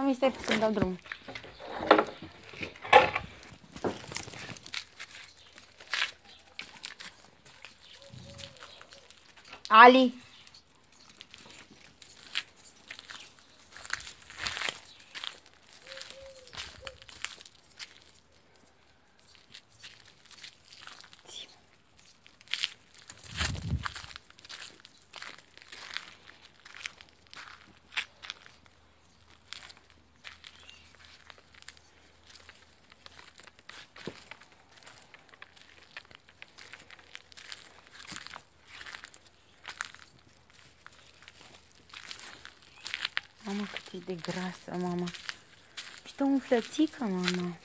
Mami, stai puțin, dau drum. Ali. Mamă, cât e de grasă, mama. Și dă un flățică, mama.